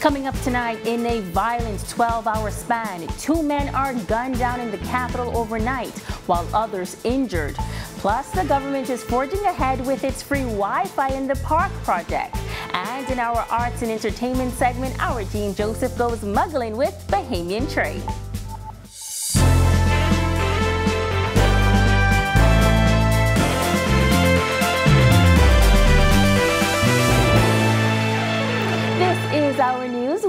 Coming up tonight, in a violent 12-hour span, two men are gunned down in the capital overnight, while others injured. Plus, the government is forging ahead with its free Wi-Fi in the park project. And in our arts and entertainment segment, our team Joseph goes muggling with Bahamian Trae.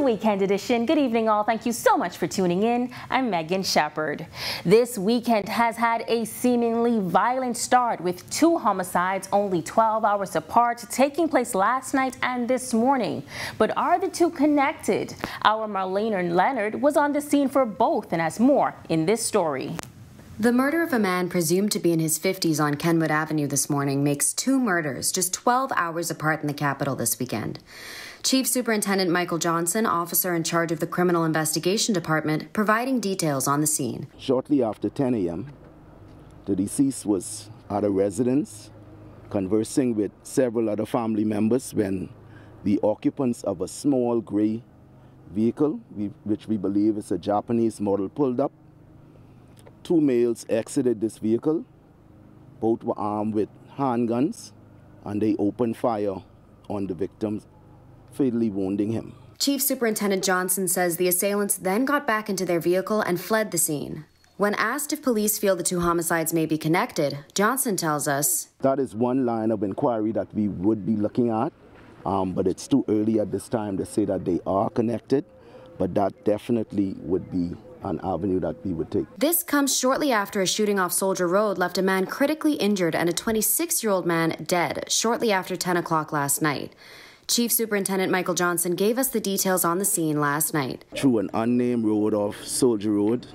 Weekend Edition. Good evening, all. Thank you so much for tuning in. I'm Megan Shepard. This weekend has had a seemingly violent start with two homicides only 12 hours apart taking place last night and this morning. But are the two connected? Our Marlena Leonard was on the scene for both and has more in this story. The murder of a man presumed to be in his 50s on Kenwood Avenue this morning makes two murders just 12 hours apart in the capital this weekend. Chief Superintendent Michael Johnson, officer in charge of the Criminal Investigation Department, providing details on the scene. Shortly after 10 a.m., the deceased was at a residence conversing with several other family members when the occupants of a small gray vehicle, which we believe is a Japanese model, pulled up. Two males exited this vehicle. Both were armed with handguns and they opened fire on the victims fatally wounding him. Chief Superintendent Johnson says the assailants then got back into their vehicle and fled the scene. When asked if police feel the two homicides may be connected, Johnson tells us that is one line of inquiry that we would be looking at, um, but it's too early at this time to say that they are connected. But that definitely would be an avenue that we would take. This comes shortly after a shooting off Soldier Road left a man critically injured and a 26 year old man dead shortly after 10 o'clock last night. Chief Superintendent Michael Johnson gave us the details on the scene last night. Through an unnamed road off Soldier Road,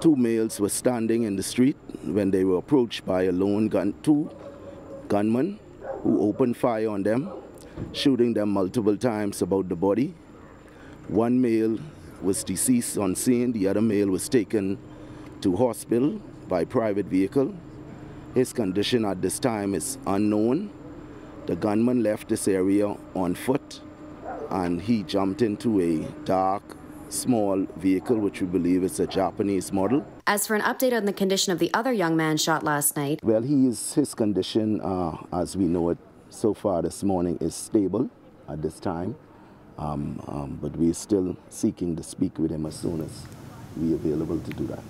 two males were standing in the street when they were approached by a lone gun, two gunmen who opened fire on them, shooting them multiple times about the body. One male was deceased on scene, the other male was taken to hospital by private vehicle. His condition at this time is unknown. The gunman left this area on foot and he jumped into a dark, small vehicle, which we believe is a Japanese model. As for an update on the condition of the other young man shot last night, well, he is, his condition, uh, as we know it so far this morning, is stable at this time. Um, um, but we're still seeking to speak with him as soon as we're available to do that.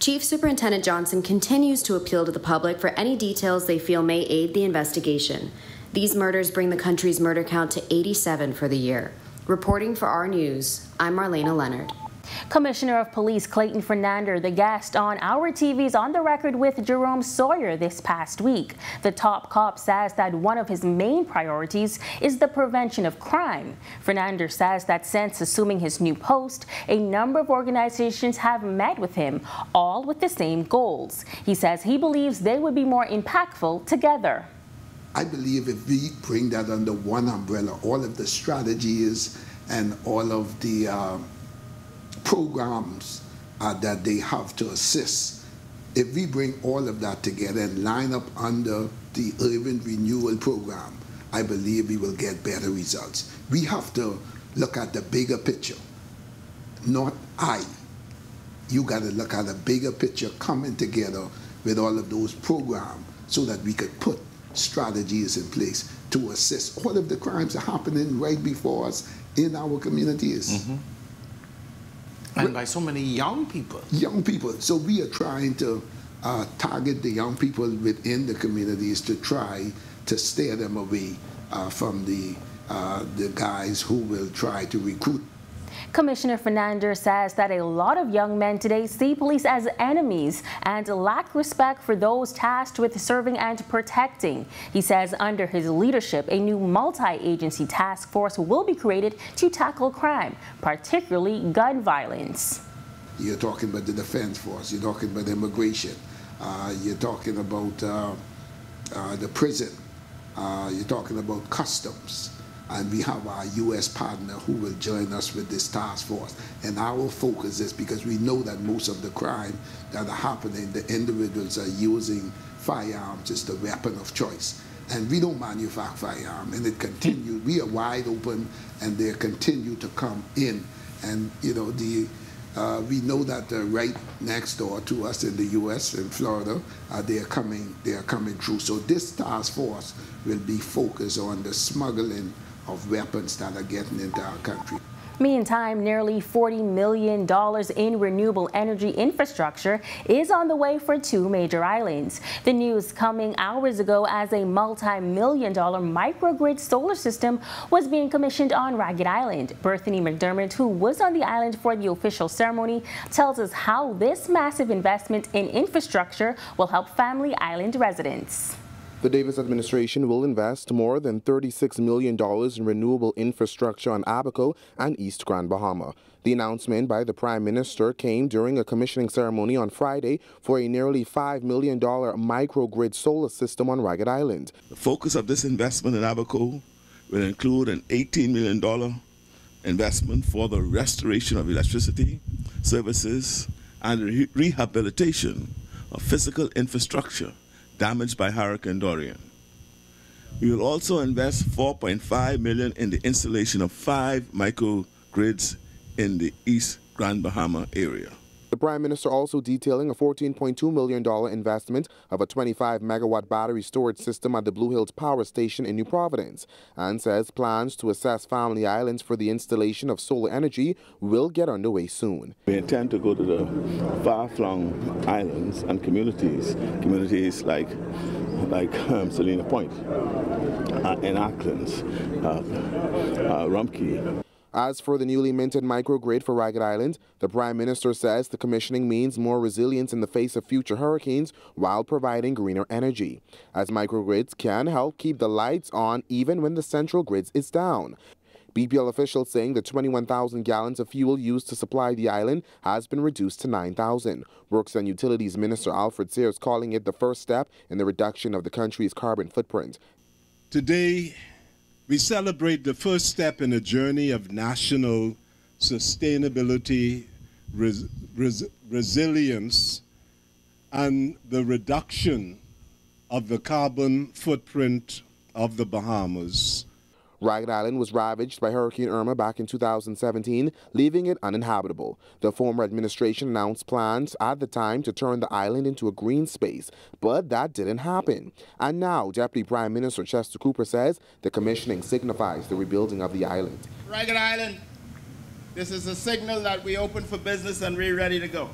Chief Superintendent Johnson continues to appeal to the public for any details they feel may aid the investigation. These murders bring the country's murder count to 87 for the year. Reporting for our news, I'm Marlena Leonard. Commissioner of Police Clayton Fernander, the guest on our TV's On the Record with Jerome Sawyer this past week. The top cop says that one of his main priorities is the prevention of crime. Fernander says that since assuming his new post, a number of organizations have met with him, all with the same goals. He says he believes they would be more impactful together. I believe if we bring that under one umbrella, all of the strategies and all of the uh, programs uh, that they have to assist, if we bring all of that together and line up under the urban renewal program, I believe we will get better results. We have to look at the bigger picture, not I. You got to look at a bigger picture coming together with all of those programs so that we could put strategies in place to assist. All of the crimes that are happening right before us in our communities. Mm -hmm. And by so many young people. Young people. So we are trying to uh, target the young people within the communities to try to steer them away uh, from the, uh, the guys who will try to recruit Commissioner Fernander says that a lot of young men today see police as enemies and lack respect for those tasked with serving and protecting. He says under his leadership, a new multi-agency task force will be created to tackle crime, particularly gun violence. You're talking about the defense force, you're talking about immigration, uh, you're talking about uh, uh, the prison, uh, you're talking about customs and we have our U.S. partner who will join us with this task force. And our focus is because we know that most of the crime that are happening, the individuals are using firearms as the weapon of choice. and we don't manufacture firearms, and it continued. we are wide open, and they continue to come in, and you know the. Uh, we know that uh, right next door to us in the U.S. in Florida, uh, they are coming. They are coming through. So this task force will be focused on the smuggling of weapons that are getting into our country. Meantime, nearly $40 million in renewable energy infrastructure is on the way for two major islands. The news coming hours ago as a multi-million dollar microgrid solar system was being commissioned on Ragged Island. Berthany McDermott, who was on the island for the official ceremony, tells us how this massive investment in infrastructure will help Family Island residents. The Davis administration will invest more than $36 million in renewable infrastructure on Abaco and East Grand Bahama. The announcement by the Prime Minister came during a commissioning ceremony on Friday for a nearly $5 million microgrid solar system on Ragged Island. The focus of this investment in Abaco will include an $18 million investment for the restoration of electricity, services, and re rehabilitation of physical infrastructure damaged by Hurricane Dorian. We will also invest 4.5 million in the installation of five microgrids in the East Grand Bahama area. The Prime Minister also detailing a $14.2 million investment of a 25 megawatt battery storage system at the Blue Hills Power Station in New Providence and says plans to assess family islands for the installation of solar energy will get underway soon. We intend to go to the far-flung islands and communities, communities like like um, Salina Point, uh, in Acklins, uh, uh, Rum Cay. As for the newly minted microgrid for Ragged Island, the Prime Minister says the commissioning means more resilience in the face of future hurricanes while providing greener energy, as microgrids can help keep the lights on even when the central grid is down. BPL officials saying the 21,000 gallons of fuel used to supply the island has been reduced to 9,000. Works and Utilities Minister Alfred Sears calling it the first step in the reduction of the country's carbon footprint. Today, we celebrate the first step in a journey of national sustainability, res res resilience, and the reduction of the carbon footprint of the Bahamas. Ragged Island was ravaged by Hurricane Irma back in 2017, leaving it uninhabitable. The former administration announced plans at the time to turn the island into a green space, but that didn't happen. And now, Deputy Prime Minister Chester Cooper says the commissioning signifies the rebuilding of the island. Ragged Island, this is a signal that we open for business and we're ready to go.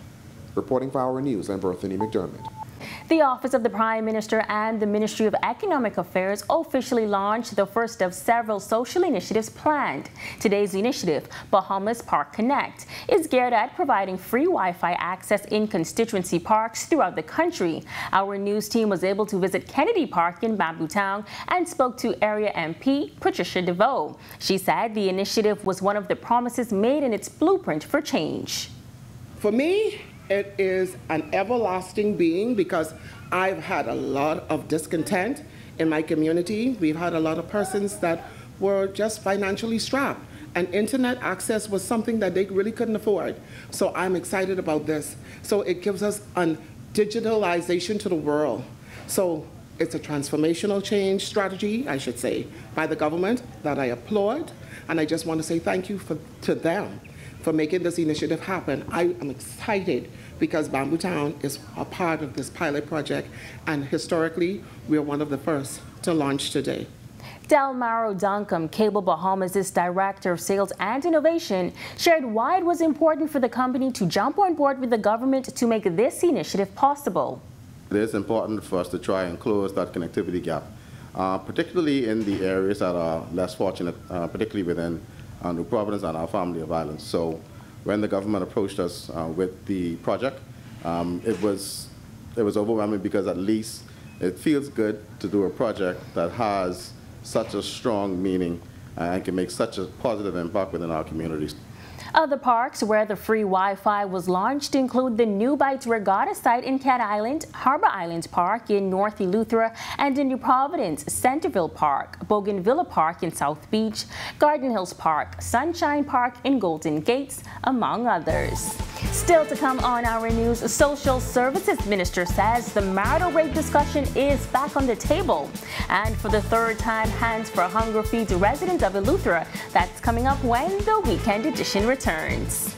Reporting for Our News, I'm Berthany McDermott. The Office of the Prime Minister and the Ministry of Economic Affairs officially launched the first of several social initiatives planned. Today's initiative, Bahamas Park Connect, is geared at providing free Wi-Fi access in constituency parks throughout the country. Our news team was able to visit Kennedy Park in Bamboo Town and spoke to area MP Patricia Deveaux. She said the initiative was one of the promises made in its blueprint for change. For me, it is an everlasting being because I've had a lot of discontent in my community. We've had a lot of persons that were just financially strapped, and internet access was something that they really couldn't afford. So I'm excited about this. So it gives us a digitalization to the world. So it's a transformational change strategy, I should say, by the government that I applaud, and I just want to say thank you for, to them for making this initiative happen. I am excited because Bamboo Town is a part of this pilot project, and historically, we are one of the first to launch today. Delmaro Duncombe, Cable Bahamas' Director of Sales and Innovation, shared why it was important for the company to jump on board with the government to make this initiative possible. It is important for us to try and close that connectivity gap, uh, particularly in the areas that are less fortunate, uh, particularly within uh, New Providence and our family of islands. So when the government approached us uh, with the project, um, it was it was overwhelming because at least it feels good to do a project that has such a strong meaning and can make such a positive impact within our communities. Other parks where the free Wi-Fi was launched include the New Bight's Regatta site in Cat Island, Harbor Island Park in North Eleuthera, and in New Providence, Centerville Park, Bougainvillea Park in South Beach, Garden Hills Park, Sunshine Park in Golden Gates, among others. Still to come on our news, Social Services Minister says the marital rape discussion is back on the table. And for the third time, Hands for Hunger feeds residents of Eleuthera. That's coming up when the weekend edition returns.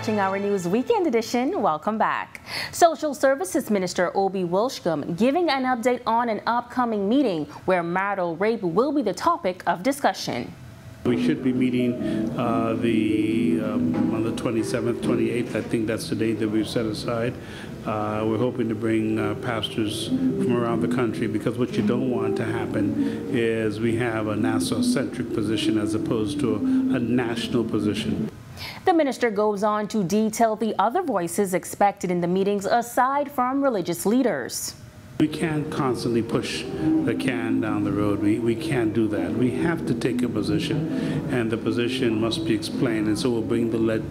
Watching our news weekend edition. Welcome back. Social Services Minister Obie Wilchcombe giving an update on an upcoming meeting where marital rape will be the topic of discussion. We should be meeting uh, the um, on the 27th, 28th. I think that's the date that we've set aside. Uh, we're hoping to bring uh, pastors from around the country because what you don't want to happen is we have a Nassau-centric position as opposed to a, a national position. The minister goes on to detail the other voices expected in the meetings aside from religious leaders. We can't constantly push the can down the road. We, we can't do that. We have to take a position, and the position must be explained. And so we'll bring the, lead,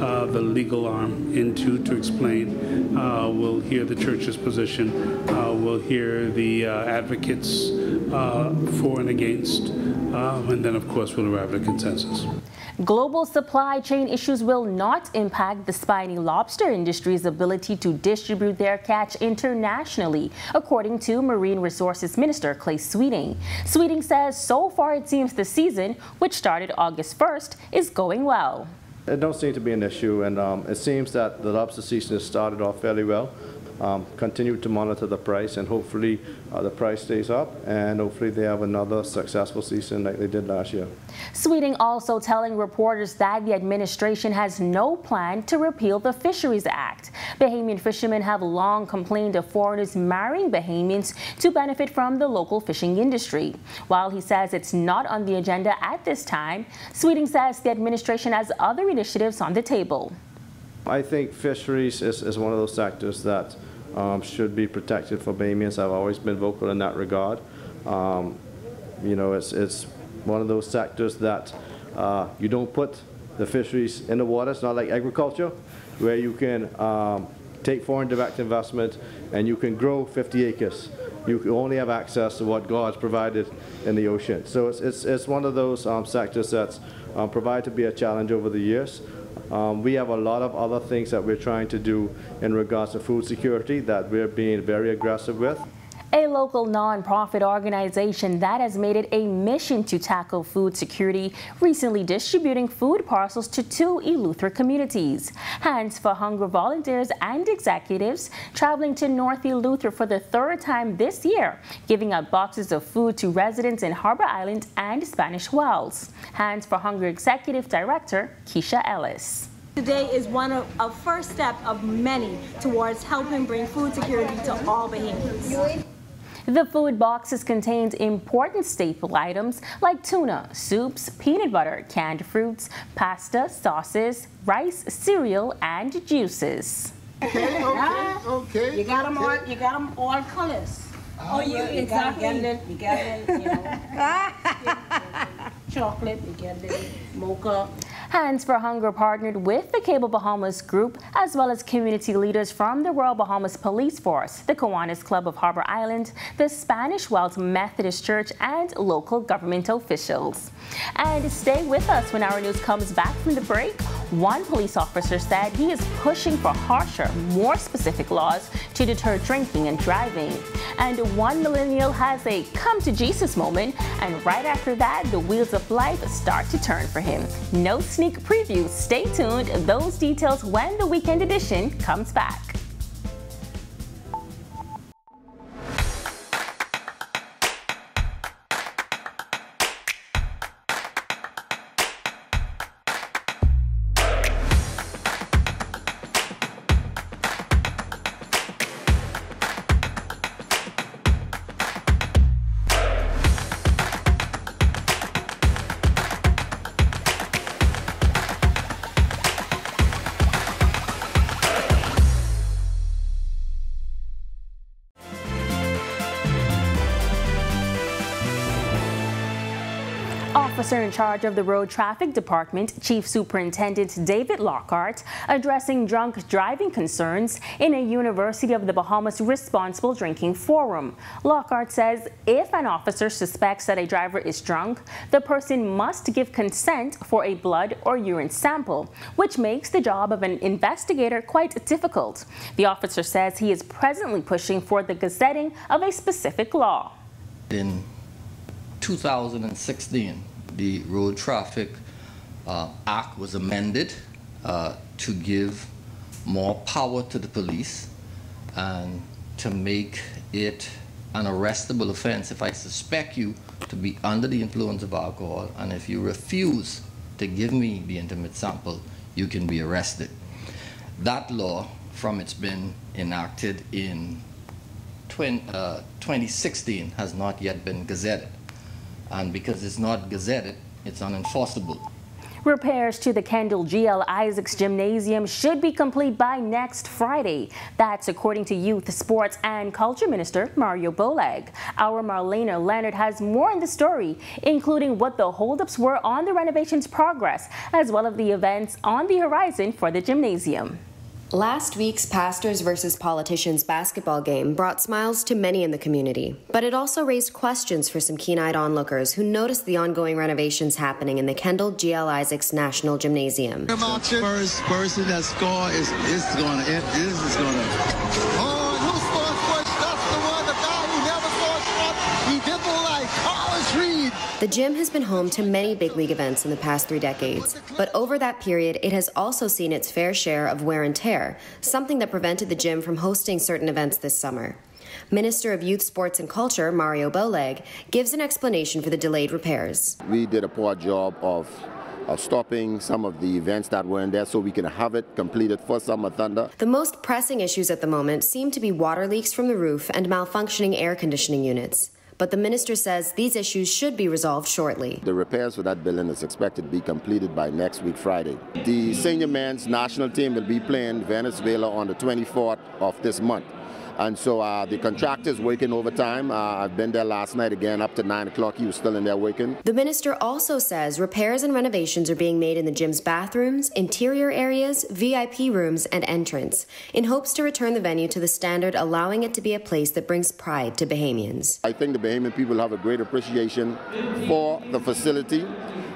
uh, the legal arm into to explain. Uh, we'll hear the church's position. Uh, we'll hear the uh, advocates uh, for and against, uh, and then, of course, we'll arrive at a consensus. Global supply chain issues will not impact the spiny lobster industry's ability to distribute their catch internationally, according to Marine Resources Minister Clay Sweeting. Sweeting says so far it seems the season, which started August 1st, is going well. It don't seem to be an issue, and um, it seems that the lobster season has started off fairly well um, continue to monitor the price and hopefully uh, the price stays up and hopefully they have another successful season like they did last year. Sweeting also telling reporters that the administration has no plan to repeal the Fisheries Act. Bahamian fishermen have long complained of foreigners marrying Bahamians to benefit from the local fishing industry. While he says it's not on the agenda at this time, Sweeting says the administration has other initiatives on the table. I think fisheries is, is one of those sectors that um, should be protected for Bahamians. I've always been vocal in that regard. Um, you know, it's, it's one of those sectors that uh, you don't put the fisheries in the water. It's not like agriculture, where you can um, take foreign direct investment and you can grow 50 acres. You only have access to what God's provided in the ocean. So it's, it's, it's one of those um, sectors that's um, provided to be a challenge over the years. Um, we have a lot of other things that we're trying to do in regards to food security that we're being very aggressive with. A local nonprofit organization that has made it a mission to tackle food security, recently distributing food parcels to two Eleuthera communities. Hands for Hunger volunteers and executives traveling to North Eleuthera for the third time this year, giving out boxes of food to residents in Harbor Island and Spanish Wells. Hands for Hunger Executive Director Keisha Ellis. Today is one of a first step of many towards helping bring food security to all Bahamians. The food boxes contained important staple items like tuna, soups, peanut butter, canned fruits, pasta, sauces, rice, cereal, and juices. Okay, okay, okay. You got them all. You got them all colors. Oh, you, you exactly. You got it. You got it. You know. Chocolate. You get it. Mocha. Hands for Hunger partnered with the Cable Bahamas Group as well as community leaders from the Royal Bahamas Police Force, the Kiwanis Club of Harbor Island, the Spanish Wells Methodist Church, and local government officials. And stay with us when our news comes back from the break. One police officer said he is pushing for harsher, more specific laws to deter drinking and driving. And one millennial has a come to Jesus moment, and right after that, the wheels of life start to turn for him. No sneak preview. Stay tuned. Those details when the weekend edition comes back. In charge of the Road Traffic Department, Chief Superintendent David Lockhart, addressing drunk driving concerns in a University of the Bahamas Responsible Drinking Forum. Lockhart says if an officer suspects that a driver is drunk, the person must give consent for a blood or urine sample, which makes the job of an investigator quite difficult. The officer says he is presently pushing for the gazetting of a specific law. In 2016, the Road Traffic uh, Act was amended uh, to give more power to the police and to make it an arrestable offense if I suspect you to be under the influence of alcohol and if you refuse to give me the intimate sample, you can be arrested. That law, from its been enacted in 20, uh, 2016, has not yet been gazetted and because it's not gazetted, it's unenforceable. Repairs to the Kendall GL Isaacs Gymnasium should be complete by next Friday. That's according to Youth, Sports and Culture Minister Mario Bowleg. Our Marlena Leonard has more in the story, including what the holdups were on the renovation's progress, as well as the events on the horizon for the gymnasium. Last week's Pastors versus Politicians basketball game brought smiles to many in the community, but it also raised questions for some keen eyed onlookers who noticed the ongoing renovations happening in the Kendall GL Isaacs National Gymnasium. First person that score is, is going to, this is going to. The gym has been home to many big league events in the past three decades, but over that period, it has also seen its fair share of wear and tear, something that prevented the gym from hosting certain events this summer. Minister of Youth, Sports and Culture, Mario Bowleg, gives an explanation for the delayed repairs. We did a poor job of uh, stopping some of the events that were in there so we can have it completed for Summer Thunder. The most pressing issues at the moment seem to be water leaks from the roof and malfunctioning air conditioning units but the minister says these issues should be resolved shortly. The repairs for that building is expected to be completed by next week, Friday. The senior men's national team will be playing Venezuela on the 24th of this month. And so uh, the contractor is working overtime. Uh, I've been there last night again up to 9 o'clock. He was still in there working. The minister also says repairs and renovations are being made in the gym's bathrooms, interior areas, VIP rooms, and entrance in hopes to return the venue to the standard, allowing it to be a place that brings pride to Bahamians. I think the Bahamian people have a great appreciation for the facility.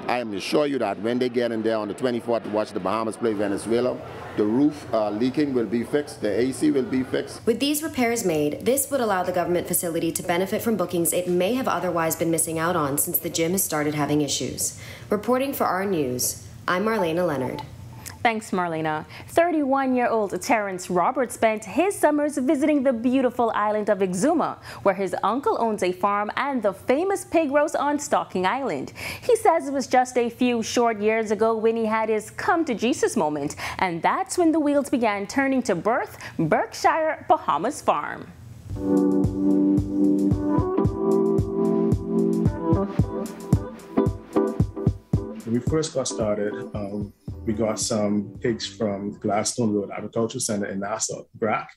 I am assure you that when they get in there on the 24th to watch the Bahamas play Venezuela, the roof uh, leaking will be fixed, the AC will be fixed. With these repairs made, this would allow the government facility to benefit from bookings it may have otherwise been missing out on since the gym has started having issues. Reporting for our news, I'm Marlena Leonard. Thanks, Marlena. 31-year-old Terrence Roberts spent his summers visiting the beautiful island of Exuma, where his uncle owns a farm and the famous pig roast on Stocking Island. He says it was just a few short years ago when he had his come-to-Jesus moment, and that's when the wheels began turning to birth Berkshire Bahamas Farm. When we first got started, um, we got some pigs from Gladstone Road Agricultural Center in Nassau, GRAC,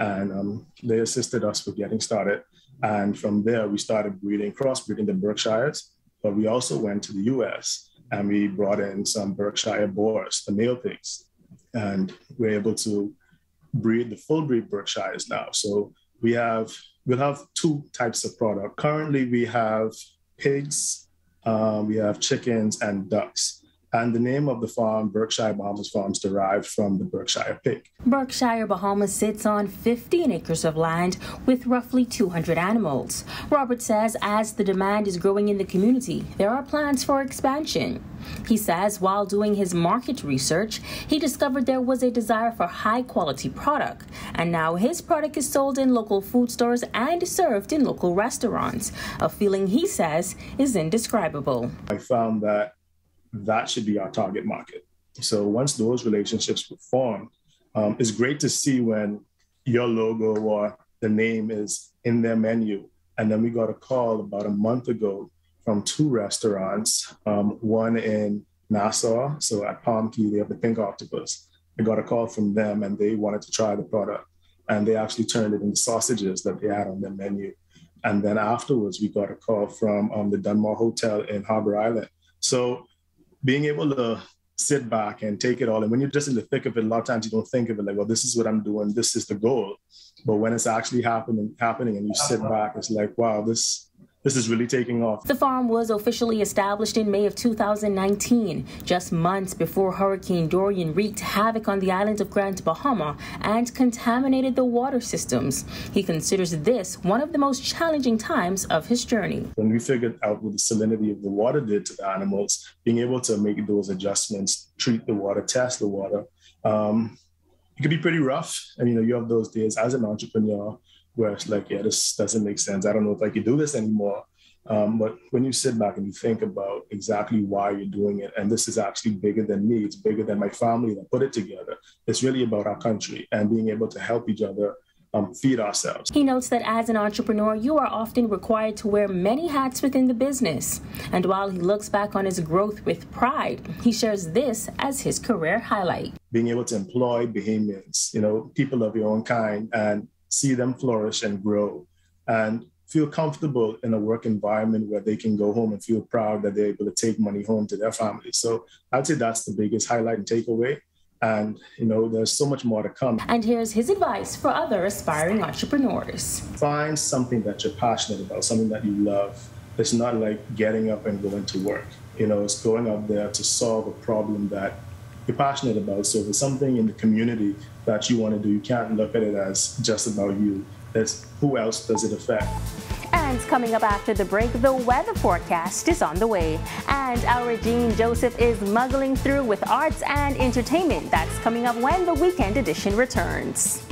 and um, they assisted us with getting started. And from there, we started breeding, crossbreeding the Berkshires, but we also went to the US and we brought in some Berkshire boars, the male pigs, and we're able to breed the full breed Berkshires now. So we have, we'll have two types of product. Currently, we have pigs, um, we have chickens and ducks. And the name of the farm, Berkshire Bahamas Farms, derived from the Berkshire pig. Berkshire Bahamas sits on 15 acres of land with roughly 200 animals. Robert says as the demand is growing in the community, there are plans for expansion. He says while doing his market research, he discovered there was a desire for high quality product, and now his product is sold in local food stores and served in local restaurants. A feeling he says is indescribable. I found that that should be our target market. So once those relationships were formed, um, it's great to see when your logo or the name is in their menu. And then we got a call about a month ago from two restaurants, um, one in Nassau, so at Palm Cay, they have the pink octopus. I got a call from them and they wanted to try the product. And they actually turned it into sausages that they had on their menu. And then afterwards, we got a call from um, the Dunmore Hotel in Harbor Island So being able to sit back and take it all. And when you're just in the thick of it, a lot of times you don't think of it like, well, this is what I'm doing, this is the goal. But when it's actually happening, happening, and you sit back, it's like, wow, this this is really taking off. The farm was officially established in May of 2019, just months before Hurricane Dorian wreaked havoc on the island of Grand Bahama and contaminated the water systems. He considers this one of the most challenging times of his journey. When we figured out what the salinity of the water did to the animals, being able to make those adjustments, treat the water, test the water, um, it could be pretty rough. And you know, you have those days as an entrepreneur where it's like, yeah, this doesn't make sense. I don't know if I can do this anymore. Um, but when you sit back and you think about exactly why you're doing it, and this is actually bigger than me, it's bigger than my family that put it together. It's really about our country and being able to help each other um, feed ourselves. He notes that as an entrepreneur, you are often required to wear many hats within the business. And while he looks back on his growth with pride, he shares this as his career highlight. Being able to employ Bahamians, you know, people of your own kind, and see them flourish and grow and feel comfortable in a work environment where they can go home and feel proud that they're able to take money home to their families. So I'd say that's the biggest highlight and takeaway. And you know, there's so much more to come. And here's his advice for other aspiring entrepreneurs. Find something that you're passionate about, something that you love. It's not like getting up and going to work. You know, it's going out there to solve a problem that you're passionate about. So if it's something in the community that you want to do, you can't look at it as just about you. It's who else does it affect? And coming up after the break, the weather forecast is on the way. And our Jean Joseph is muggling through with arts and entertainment. That's coming up when the weekend edition returns.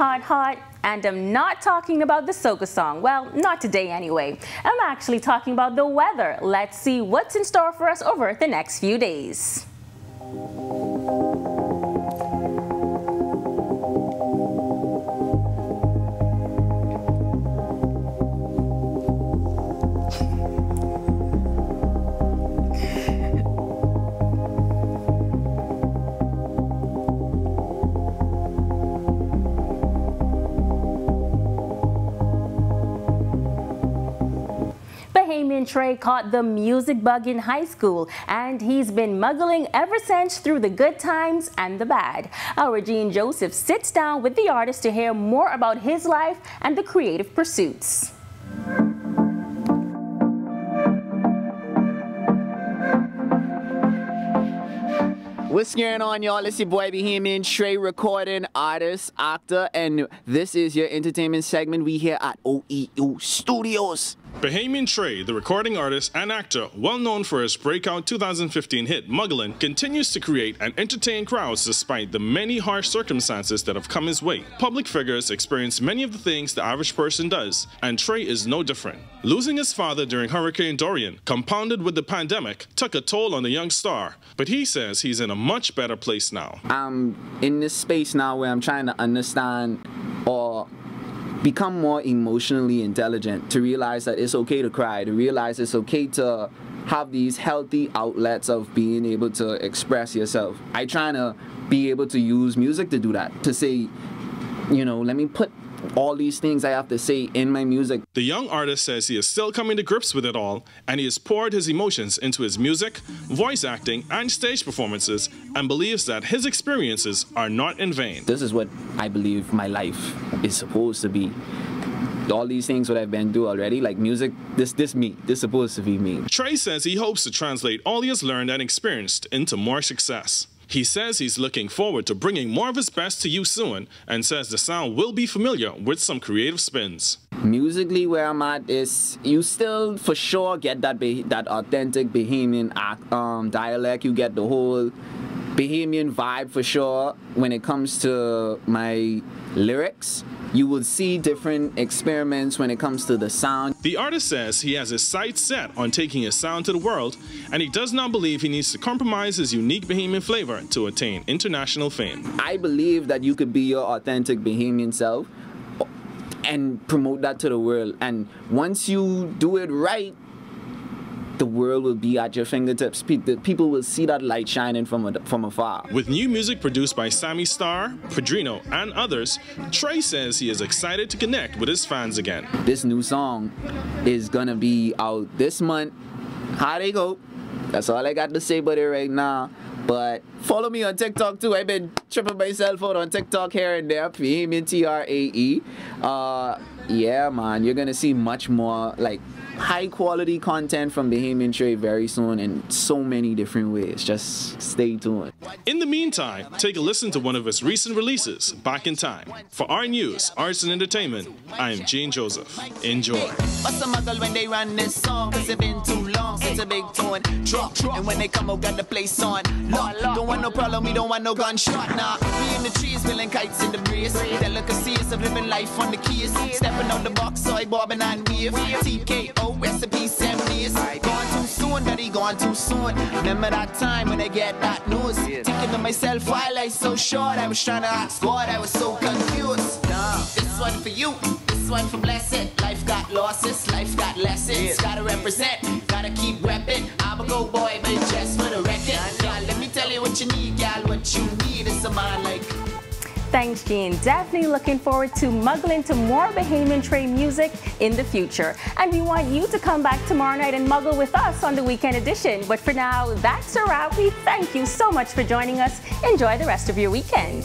Hot, hot. And I'm not talking about the soca song. Well, not today anyway. I'm actually talking about the weather. Let's see what's in store for us over the next few days. Trae caught the music bug in high school and he's been muggling ever since through the good times and the bad. Our Jean Joseph sits down with the artist to hear more about his life and the creative pursuits. What's going on, y'all? It's your boy Bahamian Trae, recording artist, actor, and this is your entertainment segment. We here at OEU Studios. Bahamian Trae, the recording artist and actor, well known for his breakout 2015 hit Mugglin', continues to create and entertain crowds despite the many harsh circumstances that have come his way. Public figures experience many of the things the average person does, and Trae is no different. Losing his father during Hurricane Dorian, compounded with the pandemic, took a toll on the young star, but he says he's in a much better place now. I'm in this space now where I'm trying to understand or become more emotionally intelligent to realize that it's okay to cry, to realize it's okay to have these healthy outlets of being able to express yourself. I try to be able to use music to do that, to say, you know, let me put all these things I have to say in my music. The young artist says he is still coming to grips with it all, and he has poured his emotions into his music, voice acting, and stage performances, and believes that his experiences are not in vain. This is what I believe my life is supposed to be. All these things what I've been through already, like music, this this me, this supposed to be me. Trae says he hopes to translate all he has learned and experienced into more success. He says he's looking forward to bringing more of his best to you soon and says the sound will be familiar with some creative spins. Musically, where I'm at is you still for sure get that that authentic Bahamian um, dialect. You get the whole Bahamian vibe for sure when it comes to my lyrics. You will see different experiments when it comes to the sound. The artist says he has his sights set on taking his sound to the world, and he does not believe he needs to compromise his unique Bahamian flavor to attain international fame. I believe that you could be your authentic Bahamian self and promote that to the world. And once you do it right, the world will be at your fingertips. People will see that light shining from, a, from afar. With new music produced by Sammy Starr, Padrino, and others, Trae says he is excited to connect with his fans again. This new song is gonna be out this month. How they go? That's all I got to say about it right now. But follow me on TikTok too. I've been tripping myself out on TikTok here and there. Bahamian T R A E. Uh, yeah, man, you're gonna see much more like high quality content from Bahamian Trae very soon in so many different ways. Just stay tuned. In the meantime, take a listen to one of his recent releases, Back in Time. For our news, arts and entertainment, I am Gene Joseph. Enjoy. What's a muggle when they run this song? Cause it's been too long since a big tone drop. And when they come out, got the place on lock. Don't want no problem, we don't want no gunshot. Nah, we in the trees, building kites in the breeze. Delicacies of living life on the keys. Stepping on the box, so I bobbing and weave. TKO recipe seventies. Gone too soon, daddy, gone too soon. Remember that time when I get that news? Thinking to myself, why life so short? I was trying to ask God, I was so confused. Nah, this one for you, this one for blessed. Life got losses, life got lessons. Gotta represent, gotta keep repping. I'm a go boy, but just for the record. Girl, let me tell you what you need, girl. What you need is a man like. Thanks, Gene. Definitely looking forward to muggling to more Bahamian Trae music in the future. And we want you to come back tomorrow night and muggle with us on the weekend edition. But for now, that's a wrap. We thank you so much for joining us. Enjoy the rest of your weekend.